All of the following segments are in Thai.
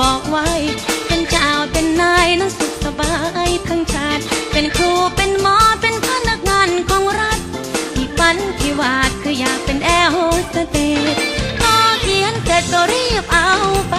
บอกไว้ เป็นเจ้าเป็นนายนั้นสุขสบายทั้งชาติ เป็นครูเป็นหมอเป็นพนักงานของรัฐ ที่ฝันที่วาดคืออยากเป็นแอร์โฮสเตสพอเขียนเสร็จก็รีบเอาไป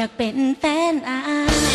อยากเป็นแฟนอา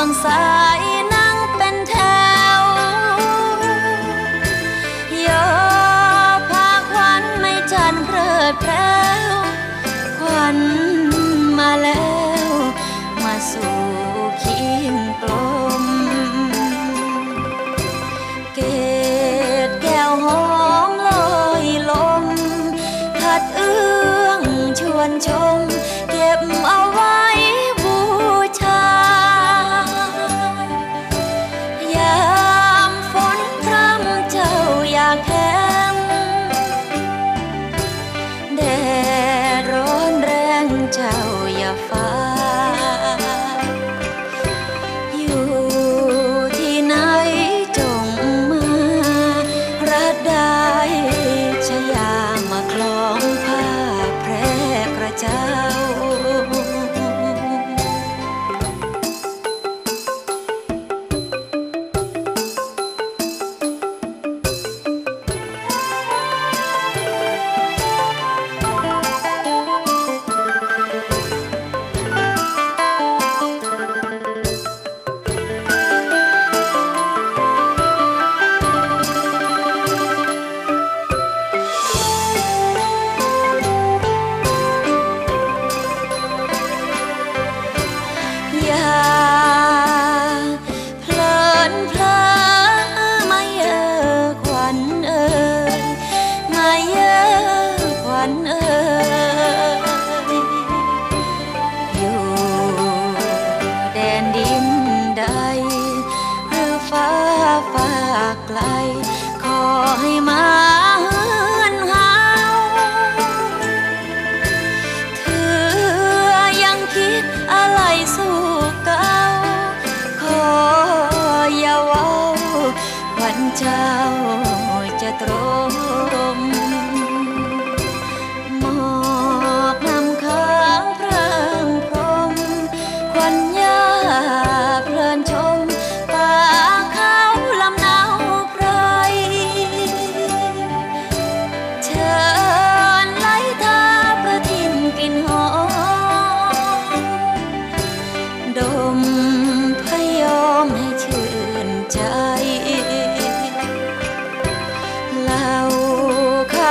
รื่องสา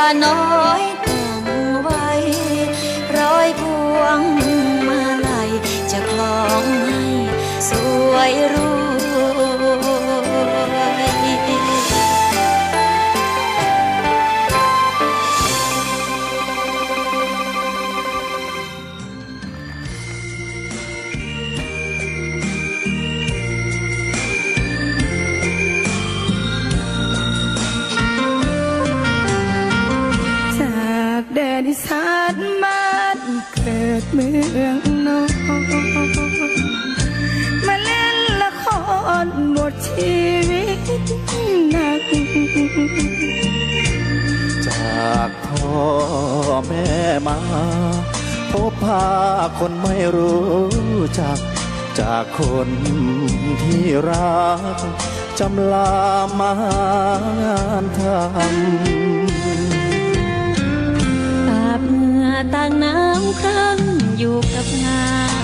ข้ ม่มา พบพาคนไม่รู้จัก จากคนที่รัก จำลามางานทำตาบเหงื่อต่างน้ำครั้งอยู่กับงาน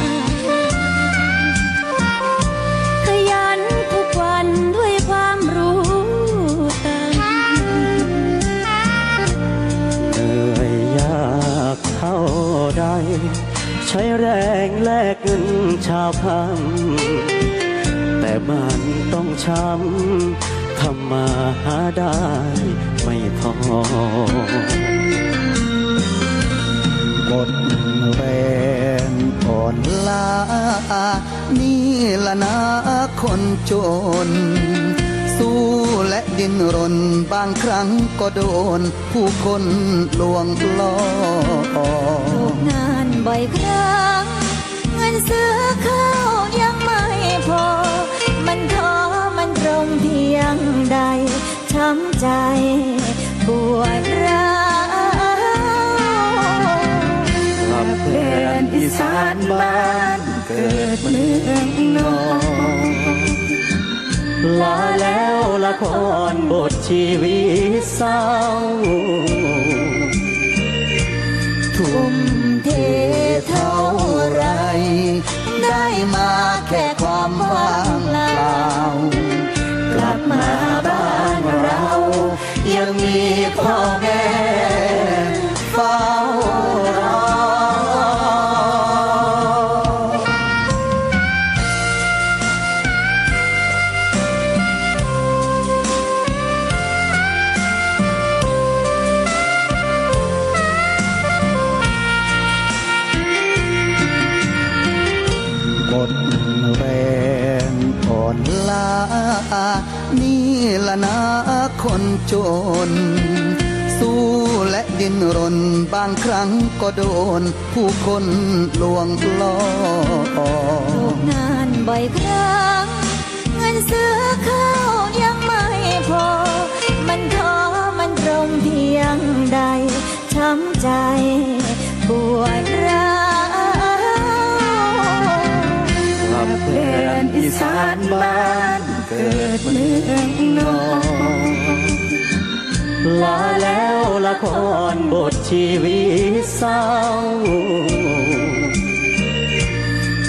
ใช้แรงแลกเงินชาวพัน แต่มันต้องช้ำทำมาหาได้ไม่พอหมดแรงอ่อนล้านี่ละนะคนจน สู้และดิ้นรนบางครั้งก็โดน ผู้คนลวงล่อตกงานบ่อยครั้งเงินซื้อข้าวยังไม่พอ มันท้อมันตรงเพียงใดช้ำใจปวดร้าวกลับแดนอีสานบ้านเกิดเมืองนอน ลาแล้วละครบทชีวิตเศร้าทุ่ม จน สู้และดินรนบางครั้งก็โดน ผู้คนลวงล่องานบ่อยครั้งเงินซื้อข้าวยังไม่พอ มันท้อมันตรงเพียงใดช้ำใจปวดร้าวกลับแดนอีสานบ้านเกิดเมืองนอน ลาแล้วละครบทชีวิตเศร้า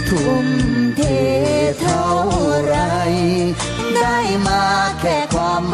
ทุ่มเทเท่าไร ได้มาแค่ความ